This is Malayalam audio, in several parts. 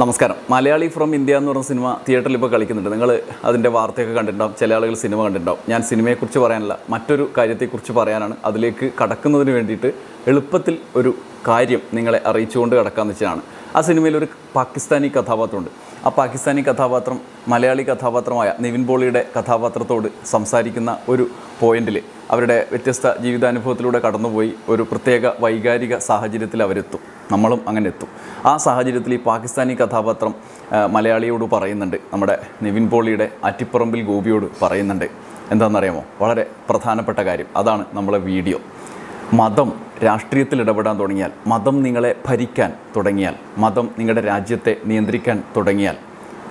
നമസ്കാരം. മലയാളി ഫ്രം ഇന്ത്യ എന്ന് പറഞ്ഞ സിനിമ തിയേറ്ററിൽ ഇപ്പോൾ കളിക്കുന്നുണ്ട്. നിങ്ങൾ അതിന്റെ വാർത്തയൊക്കെ കണ്ടിട്ടുണ്ടാവും. ചില ആളുകൾ സിനിമ കണ്ടിട്ടുണ്ടാവും. ഞാൻ സിനിമയെക്കുറിച്ച് പറയാനല്ല മറ്റൊരു കാര്യത്തെക്കുറിച്ച് പറയാനാണ്. അതിലേക്ക് കടക്കുന്നതിന് വേണ്ടിയിട്ട് എളുപ്പത്തിൽ ഒരു കാര്യം നിങ്ങളെ അറിയിച്ചുകൊണ്ട് കടക്കാമെന്ന് വെച്ചാണ് ആ സിനിമയിൽ ഒരു പാകിസ്ഥാനി കഥാപാത്രമുണ്ട്. ആ പാകിസ്ഥാനി കഥാപാത്രം മലയാളി കഥാപാത്രമായ നിവിൻ പോളിയുടെ കഥാപാത്രത്തോട് സംസാരിക്കുന്ന ഒരു പോയിന്റിൽ അവരുടെ വ്യത്യസ്ത ജീവിതാനുഭവത്തിലൂടെ കടന്നുപോയി ഒരു പ്രത്യേക വൈകാരിക സാഹചര്യത്തിൽ അവരെത്തും. നമ്മളും അങ്ങനെ എത്തും. ആ സാഹചര്യത്തിൽ ഈ പാകിസ്ഥാനി കഥാപാത്രം മലയാളിയോട് പറയുന്നുണ്ട്. നമ്മുടെ നിവിൻ പോളിയുടെ അറ്റിപ്പറമ്പിൽ ഗോപിയോട് പറയുന്നുണ്ട്. എന്താണെന്നറിയാമോ? വളരെ പ്രധാനപ്പെട്ട കാര്യം. അതാണ് നമ്മളെ വീഡിയോ. മതം രാഷ്ട്രീയത്തിൽ ഇടപെടാൻ തുടങ്ങിയാൽ മതം നിങ്ങളെ ഭരിക്കാൻ തുടങ്ങിയാൽ മതം നിങ്ങളുടെ രാജ്യത്തെ നിയന്ത്രിക്കാൻ തുടങ്ങിയാൽ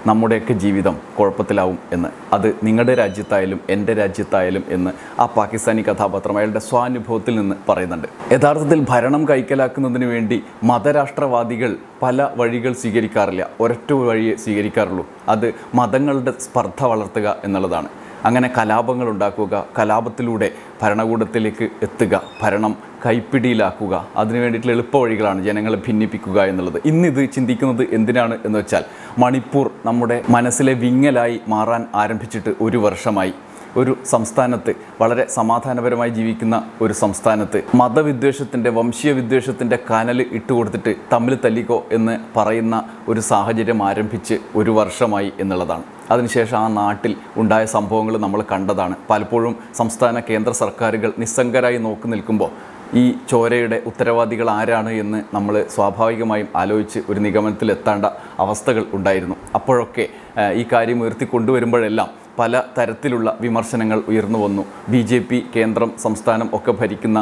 നമ്മുടെയൊക്കെ ജീവിതം കുഴപ്പത്തിലാവും എന്ന്. അത് നിങ്ങളുടെ രാജ്യത്തായാലും എന്റെ രാജ്യത്തായാലും എന്ന് ആ പാകിസ്ഥാനി കഥാപാത്രം അയാളുടെ സ്വാനുഭവത്തിൽ നിന്ന് പറയുന്നുണ്ട്. യഥാർത്ഥത്തിൽ ഭരണം കൈക്കലാക്കുന്നതിന് വേണ്ടി മതരാഷ്ട്രവാദികൾ പല വഴികൾ സ്വീകരിക്കാറില്ല. ഒരൊറ്റ വഴിയെ സ്വീകരിക്കാറുള്ളൂ. അത് മതങ്ങളുടെ സ്പർദ്ധ വളർത്തുക എന്നുള്ളതാണ്. അങ്ങനെ കലാപങ്ങൾ ഉണ്ടാക്കുക കലാപത്തിലൂടെ ഭരണകൂടത്തിലേക്ക് എത്തുക ഭരണം കൈപ്പിടിയിലാക്കുക അതിനു വേണ്ടിയിട്ടുള്ള എളുപ്പ വഴികളാണ് ജനങ്ങളെ ഭിന്നിപ്പിക്കുക എന്നുള്ളത്. ഇന്നിത് ചിന്തിക്കുന്നത് എന്തിനാണ് എന്ന് വെച്ചാൽ മണിപ്പൂർ നമ്മുടെ മനസ്സിലെ വിങ്ങലായി മാറാൻ ആരംഭിച്ചിട്ട് ഒരു വർഷമായി. ഒരു സംസ്ഥാനത്ത് വളരെ സമാധാനപരമായി ജീവിക്കുന്ന ഒരു സംസ്ഥാനത്ത് മതവിദ്വേഷത്തിന്റെ വംശീയ വിദ്വേഷത്തിന്റെ കനൽ ഇട്ടുകൊടുത്തിട്ട് തമ്മിൽ തല്ലിക്കോ എന്ന് പറയുന്ന ഒരു സാഹചര്യം ആരംഭിച്ച് ഒരു വർഷമായി എന്നുള്ളതാണ്. അതിനുശേഷം ആ നാട്ടിൽ ഉണ്ടായ സംഭവങ്ങൾ നമ്മൾ കണ്ടതാണ്. പലപ്പോഴും സംസ്ഥാന കേന്ദ്ര സർക്കാരുകൾ നിസ്സംഗരായി നോക്കി നിൽക്കുമ്പോൾ ഈ ചോരയുടെ ഉത്തരവാദികൾ ആരാണ് എന്ന് നമ്മൾ സ്വാഭാവികമായും ആലോചിച്ച് ഒരു നിഗമനത്തിൽ എത്തേണ്ട അവസ്ഥകൾ ഉണ്ടായിരുന്നു. അപ്പോഴൊക്കെ ഈ കാര്യം ഉയർത്തി കൊണ്ടുവരുമ്പോഴെല്ലാം പല തരത്തിലുള്ള വിമർശനങ്ങൾ ഉയർന്നു വന്നു. ബി ജെ പി കേന്ദ്രം സംസ്ഥാനം ഒക്കെ ഭരിക്കുന്ന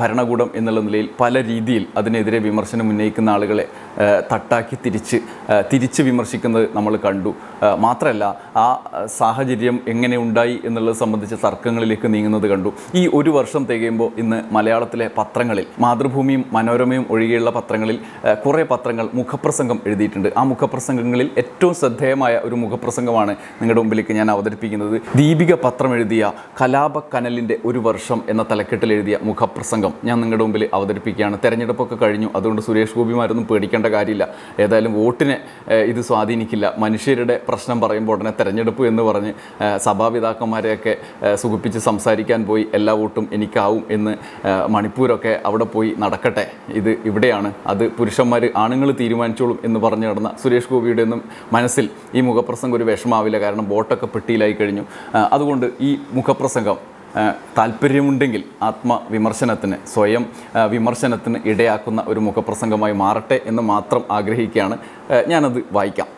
ഭരണകൂടം എന്നുള്ള നിലയിൽ പല രീതിയിൽ അതിനെതിരെ വിമർശനം ഉന്നയിക്കുന്ന ആളുകളെ തട്ടാക്കി തിരിച്ച് തിരിച്ച് വിമർശിക്കുന്നത് നമ്മൾ കണ്ടു. മാത്രമല്ല ആ, സാഹചര്യം എങ്ങനെ ഉണ്ടായി എന്നുള്ളത് സംബന്ധിച്ച തർക്കങ്ങളിലേക്ക് നീങ്ങുന്നത് കണ്ടു. ഈ ഒരു വർഷം തികയുമ്പോൾ ഇന്ന് മലയാളത്തിലെ പത്രങ്ങളിൽ മാതൃഭൂമിയും മനോരമയും ഒഴികെയുള്ള പത്രങ്ങളിൽ കുറേ പത്രങ്ങൾ മുഖപ്രസംഗം എഴുതിയിട്ടുണ്ട്. ആ മുഖപ്രസംഗങ്ങളിൽ ഏറ്റവും ശ്രദ്ധേയമായ ഒരു മുഖപ്രസംഗമാണ് നിങ്ങളുടെ മുമ്പിലേക്ക് ഞാൻ അവതരിപ്പിക്കുന്നത്. ദീപിക പത്രം എഴുതിയ കലാപക്കനലിന്റെ ഒരു വർഷം എന്ന തലക്കെട്ടിൽ എഴുതിയ മുഖപ്രസംഗം ഞാൻ നിങ്ങളുടെ മുമ്പിൽ അവതരിപ്പിക്കുകയാണ്. തെരഞ്ഞെടുപ്പൊക്കെ കഴിഞ്ഞു. അതുകൊണ്ട് സുരേഷ് ഗോപിമാരൊന്നും പേടിക്കേണ്ട കാര്യമില്ല. ഏതായാലും വോട്ടിനെ ഇത് സ്വാധീനിക്കില്ല. മനുഷ്യരുടെ പ്രശ്നം പറയുമ്പോൾ ഉടനെ തെരഞ്ഞെടുപ്പ് എന്ന് പറഞ്ഞ് സഭാപിതാക്കന്മാരെയൊക്കെ സുഖിപ്പിച്ച് സംസാരിക്കാൻ പോയി. എല്ലാ വോട്ടും എനിക്കാവും എന്ന് മണിപ്പൂരൊക്കെ അവിടെ പോയി നടക്കട്ടെ. ഇത് ഇവിടെയാണ്. അത് പുരുഷന്മാർ ആണുങ്ങൾ തീരുമാനിച്ചോളും എന്ന് പറഞ്ഞു നടന്ന സുരേഷ് ഗോപിയുടെ ഒന്നും മനസ്സിൽ ഈ മുഖപ്രസംഗം ഒരു വിഷമാവില്ല. കാരണം വോട്ടൊക്കെ പെട്ടിയിലായി കഴിഞ്ഞു. അതുകൊണ്ട് ഈ മുഖപ്രസംഗം താല്പര്യമുണ്ടെങ്കിൽ ആത്മവിമർശനത്തിന് സ്വയം വിമർശനത്തിന് ഇടയാക്കുന്ന ഒരു മുഖപ്രസംഗമായി മാറട്ടെ എന്ന് മാത്രം ആഗ്രഹിക്കുകയാണ്. ഞാനത് വായിക്കാം.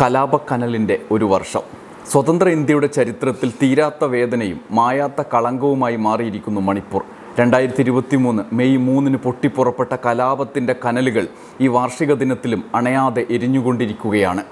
കലാപക്കനലിന്റെ ഒരു വർഷം. സ്വതന്ത്ര ഇന്ത്യയുടെ ചരിത്രത്തിൽ തീരാത്ത വേദനയും മായാത്ത കളങ്കവുമായി മാറിയിരിക്കുന്നു മണിപ്പൂർ. രണ്ടായിരത്തി ഇരുപത്തി മൂന്ന് മെയ് മൂന്നിന് പൊട്ടിപ്പുറപ്പെട്ട കലാപത്തിന്റെ കനലുകൾ ഈ വാർഷിക ദിനത്തിലും അണയാതെ എരിഞ്ഞുകൊണ്ടിരിക്കുകയാണ്.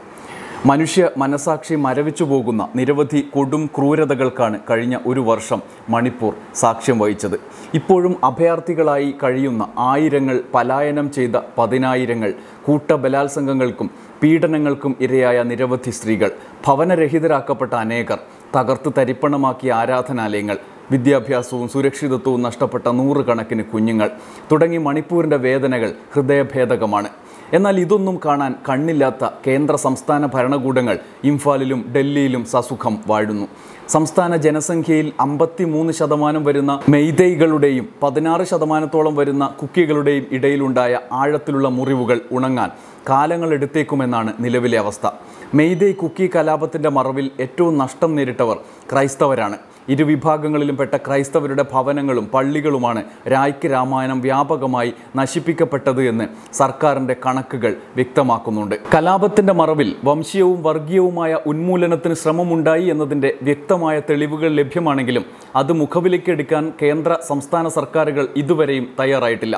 മനുഷ്യ മനസാക്ഷി മരവിച്ചു പോകുന്ന നിരവധി കൊടും ക്രൂരതകൾക്കാണ് കഴിഞ്ഞ ഒരു വർഷം മണിപ്പൂർ സാക്ഷ്യം വഹിച്ചത്. ഇപ്പോഴും അഭയാർത്ഥികളായി കഴിയുന്ന ആയിരങ്ങൾ പലായനം ചെയ്ത പതിനായിരങ്ങൾ കൂട്ടബലാത്സംഗങ്ങൾക്കും പീഡനങ്ങൾക്കും ഇരയായ നിരവധി സ്ത്രീകൾ ഭവനരഹിതരാക്കപ്പെട്ട അനേകർ തകർത്ത് തരിപ്പണമാക്കിയ ആരാധനാലയങ്ങൾ വിദ്യാഭ്യാസവും സുരക്ഷിതത്വവും നഷ്ടപ്പെട്ട നൂറുകണക്കിന് കുഞ്ഞുങ്ങൾ തുടങ്ങി മണിപ്പൂരിന്റെ വേദനകൾ ഹൃദയഭേദകമാണ്. എന്നാൽ ഇതൊന്നും കാണാൻ കണ്ണില്ലാത്ത കേന്ദ്ര സംസ്ഥാന ഭരണകൂടങ്ങൾ ഇംഫാലിലും ഡൽഹിയിലും സസുഖം വാഴുന്നു. സംസ്ഥാന ജനസംഖ്യയിൽ അമ്പത്തി മൂന്ന് ശതമാനം വരുന്ന മെയ്തൈകളുടെയും പതിനാറ് ശതമാനത്തോളം വരുന്ന കുക്കികളുടെയും ഇടയിലുണ്ടായ ആഴത്തിലുള്ള മുറിവുകൾ ഉണങ്ങാൻ കാലങ്ങൾ എടുത്തേക്കുമെന്നാണ് നിലവിലെ അവസ്ഥ. മെയ്തൈ കുക്കി കലാപത്തിന്റെ മറവിൽ ഏറ്റവും നഷ്ടം നേരിട്ടവർ ക്രൈസ്തവരാണ്. ഇരുവിഭാഗങ്ങളിലും പെട്ട ക്രൈസ്തവരുടെ ഭവനങ്ങളും പള്ളികളുമാണ് രായ്ക്ക് രാമായണം വ്യാപകമായി നശിപ്പിക്കപ്പെട്ടത് എന്ന് സർക്കാരിന്റെ കണക്കുകൾ വ്യക്തമാക്കുന്നുണ്ട്. കലാപത്തിന്റെ മറവിൽ വംശീയവും വർഗീയവുമായ ഉന്മൂലനത്തിന് ശ്രമമുണ്ടായി എന്നതിന്റെ വ്യക്തമായ തെളിവുകൾ ലഭ്യമാണെങ്കിലും അത് മുഖവിലേക്കെടുക്കാൻ കേന്ദ്ര സംസ്ഥാന സർക്കാരുകൾ ഇതുവരെയും തയ്യാറായിട്ടില്ല.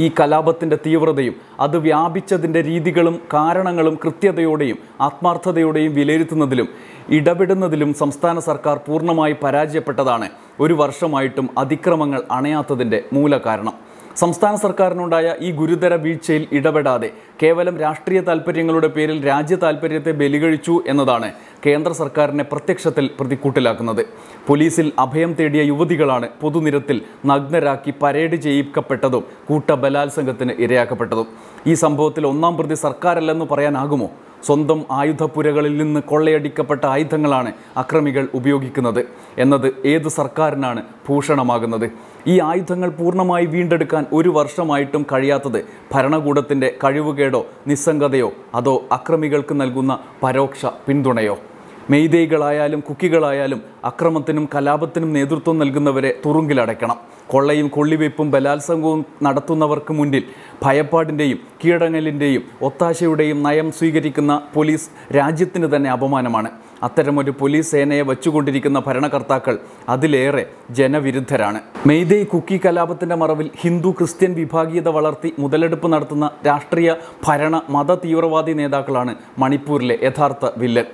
ഈ കലാപത്തിന്റെ തീവ്രതയും അത് വ്യാപിച്ചതിന്റെ രീതികളും കാരണങ്ങളും കൃത്യതയോടെയും ആത്മാർത്ഥതയോടെയും വിലയിരുത്തുന്നതിലും ഇടപെടുന്നതിലും സംസ്ഥാന സർക്കാർ പൂർണമായി പരാജയപ്പെട്ടതാണ്. ഒരു വർഷമായിട്ടും അതിക്രമങ്ങൾ അണയാത്തതിന്റെ മൂലകാരണം. സംസ്ഥാന സർക്കാരിനുണ്ടായ ഈ ഗുരുതര വീഴ്ചയിൽ ഇടപെടാതെ കേവലം രാഷ്ട്രീയ താൽപ്പര്യങ്ങളുടെ പേരിൽ രാജ്യ താൽപ്പര്യത്തെ ബലികഴിച്ചു എന്നതാണ് കേന്ദ്ര സർക്കാരിനെ പ്രത്യക്ഷത്തിൽ പ്രതിക്കൂട്ടിലാക്കുന്നത്. പോലീസിൽ അഭയം തേടിയ യുവതികളാണ് പൊതുനിരത്തിൽ നഗ്നരാക്കി പരേഡ് ചെയ്യിക്കപ്പെട്ടതും കൂട്ട ബലാത്സംഗത്തിന് ഇരയാക്കപ്പെട്ടതും. ഈ സംഭവത്തിൽ ഒന്നാം പ്രതി സർക്കാരല്ലെന്ന് പറയാനാകുമോ? സ്വന്തം ആയുധപ്പുരകളിൽ നിന്ന് കൊള്ളയടിക്കപ്പെട്ട ആയുധങ്ങളാണ് അക്രമികൾ ഉപയോഗിക്കുന്നത് എന്നത് ഏത് സർക്കാരിനാണ് ഭൂഷണമാകുന്നത്? ഈ ആയുധങ്ങൾ പൂർണമായി വീണ്ടെടുക്കാൻ ഒരു വർഷമായിട്ടും കഴിയാത്തത് ഭരണകൂടത്തിന്റെ കഴിവുകേടോ നിസ്സംഗതയോ അതോ അക്രമികൾക്ക് നൽകുന്ന പരോക്ഷ പിന്തുണയോ? മെയ്തേകളായാലും കുക്കികളായാലും അക്രമത്തിനും കലാപത്തിനും നേതൃത്വം നൽകുന്നവരെ തുറുങ്കിലടയ്ക്കണം. കൊള്ളയും കൊള്ളിവെപ്പും ബലാത്സംഗവും നടത്തുന്നവർക്ക് മുന്നിൽ ഭയപ്പാടിന്റെയും കീഴടങ്ങലിന്റെയും ഒത്താശയുടെയും നയം സ്വീകരിക്കുന്ന പോലീസ് രാജ്യത്തിന് തന്നെ അപമാനമാണ്. അത്തരമൊരു പോലീസ് സേനയെ വച്ചുകൊണ്ടിരിക്കുന്ന ഭരണകർത്താക്കൾ അതിലേറെ ജനവിരുദ്ധരാണ്. മെയ്തേയ് കുക്കി കലാപത്തിന്റെ മറവിൽ ഹിന്ദു ക്രിസ്ത്യൻ വിഭാഗീയത വളർത്തി മുതലെടുപ്പ് നടത്തുന്ന രാഷ്ട്രീയ ഭരണ മത തീവ്രവാദി നേതാക്കളാണ് മണിപ്പൂരിലെ യഥാർത്ഥ വില്ലൻ.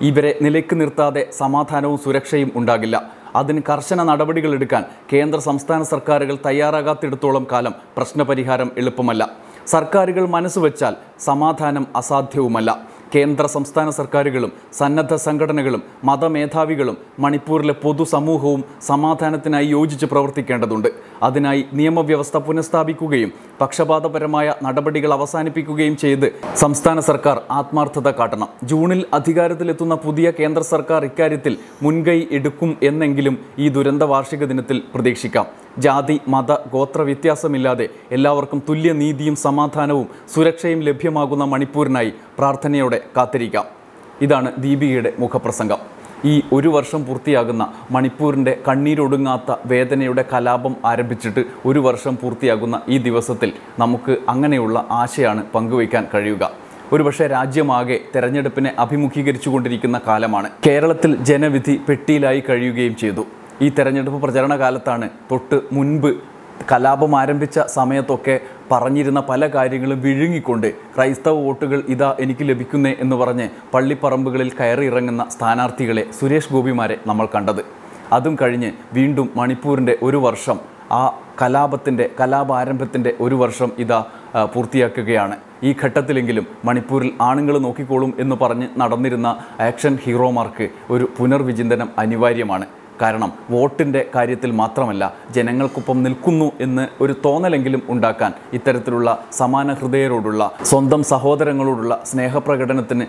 ഇവരെ നിലയ്ക്ക് നിർത്താതെ സമാധാനവും സുരക്ഷയും ഉണ്ടാകില്ല. അതിന് കർശന നടപടികൾ എടുക്കാൻ കേന്ദ്ര സംസ്ഥാന സർക്കാരുകൾ തയ്യാറാകാത്തിടത്തോളം കാലം പ്രശ്നപരിഹാരം എളുപ്പമല്ല. സർക്കാരുകൾ മനസ്സുവെച്ചാൽ സമാധാനം അസാധ്യവുമല്ല. കേന്ദ്ര സംസ്ഥാന സർക്കാരുകളും സന്നദ്ധ സംഘടനകളും മതമേധാവികളും മണിപ്പൂരിലെ പൊതുസമൂഹവും സമാധാനത്തിനായി യോജിച്ച് പ്രവർത്തിക്കേണ്ടതുണ്ട്. അതിനായി നിയമവ്യവസ്ഥ പുനഃസ്ഥാപിക്കുകയും പക്ഷപാതപരമായ നടപടികൾ അവസാനിപ്പിക്കുകയും ചെയ്ത് സംസ്ഥാന സർക്കാർ ആത്മാർത്ഥത കാട്ടണം. ജൂണിൽ അധികാരത്തിലെത്തുന്ന പുതിയ കേന്ദ്ര സർക്കാർ ഇക്കാര്യത്തിൽ മുൻകൈ എടുക്കും എന്നെങ്കിലും ഈ ദുരന്ത വാർഷിക ദിനത്തിൽ പ്രതീക്ഷിക്കാം. ജാതി മത ഗോത്ര വ്യത്യാസമില്ലാതെ എല്ലാവർക്കും തുല്യ നീതിയും സമാധാനവും സുരക്ഷയും ലഭ്യമാകുന്ന മണിപ്പൂരിനായി പ്രാർത്ഥനയോടെ കാത്തിരിക്കാം. ഇതാണ് ദീപികയുടെ മുഖപ്രസംഗം. ഈ ഒരു വർഷം പൂർത്തിയാകുന്ന മണിപ്പൂരിന്റെ കണ്ണീരൊടുങ്ങാത്ത വേദനയുടെ കലാപം ആരംഭിച്ചിട്ട് ഒരു വർഷം പൂർത്തിയാകുന്ന ഈ ദിവസത്തിൽ നമുക്ക് അങ്ങനെയുള്ള ആശയാണ് പങ്കുവയ്ക്കാൻ കഴിയുക. ഒരുപക്ഷെ രാജ്യമാകെ തെരഞ്ഞെടുപ്പിനെ അഭിമുഖീകരിച്ചുകൊണ്ടിരിക്കുന്ന കാലമാണ്. കേരളത്തിൽ ജനവിധി പെട്ടിയിലായി കഴിയുകയും ചെയ്തു. ഈ തെരഞ്ഞെടുപ്പ് പ്രചരണ കാലത്താണ് തൊട്ട് മുൻപ് കലാപം ആരംഭിച്ച സമയത്തൊക്കെ പറഞ്ഞിരുന്ന പല കാര്യങ്ങളും വിഴുങ്ങിക്കൊണ്ട് ക്രൈസ്തവ വോട്ടുകൾ ഇതാ എനിക്ക് ലഭിക്കുന്നേ എന്ന് പറഞ്ഞ് പള്ളിപ്പറമ്പുകളിൽ കയറി ഇറങ്ങുന്ന സ്ഥാനാർത്ഥികളെ സുരേഷ് ഗോപിമാരെ നമ്മൾ കണ്ടത്. അതും കഴിഞ്ഞ് വീണ്ടും മണിപ്പൂരിന്റെ ഒരു വർഷം ആ കലാപത്തിന്റെ കലാപാരംഭത്തിന്റെ ഒരു വർഷം ഇതാ പൂർത്തിയാക്കുകയാണ്. ഈ ഘട്ടത്തിലെങ്കിലും മണിപ്പൂരിൽ ആണുങ്ങൾ നോക്കിക്കോളും എന്ന് പറഞ്ഞ് നടന്നിരുന്ന ആക്ഷൻ ഹീറോമാർക്ക് ഒരു പുനർവിചിന്തനം അനിവാര്യമാണ്. കാരണം വോട്ടിന്റെ കാര്യത്തിൽ മാത്രമല്ല ജനങ്ങൾക്കൊപ്പം നിൽക്കുന്നു എന്ന് ഒരു തോന്നലെങ്കിലും ഉണ്ടാക്കാൻ ഇത്തരത്തിലുള്ള സമാന ഹൃദയരോടുള്ള സ്വന്തം സഹോദരങ്ങളോടുള്ള സ്നേഹപ്രകടനത്തിന്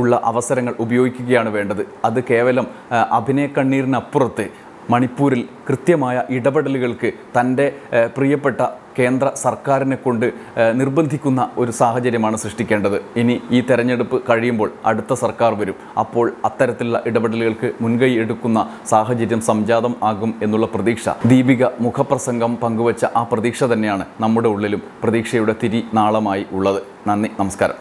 ഉള്ള അവസരങ്ങൾ ഉപയോഗിക്കുകയാണ് വേണ്ടത്. അത് കേവലം അഭിനയ കണ്ണീരിനപ്പുറത്ത് മണിപ്പൂരിൽ കൃത്യമായ ഇടപെടലുകൾക്ക് തന്റെ പ്രിയപ്പെട്ട കേന്ദ്ര സർക്കാരിനെ കൊണ്ട് നിർബന്ധിക്കുന്ന ഒരു സാഹചര്യമാണ് സൃഷ്ടിക്കേണ്ടത്. ഇനി ഈ തെരഞ്ഞെടുപ്പ് കഴിയുമ്പോൾ അടുത്ത സർക്കാർ വരും. അപ്പോൾ അത്തരത്തിലുള്ള ഇടപെടലുകൾക്ക് മുൻകൈ എടുക്കുന്ന സാഹചര്യം സംജാതം ആകും എന്നുള്ള പ്രതീക്ഷ. ദീപിക മുഖപ്രസംഗം പങ്കുവച്ച ആ പ്രതീക്ഷ തന്നെയാണ് നമ്മുടെ ഉള്ളിലും പ്രതീക്ഷയുടെ തിരി നാളമായി ഉള്ളത്. നന്ദി നമസ്കാരം.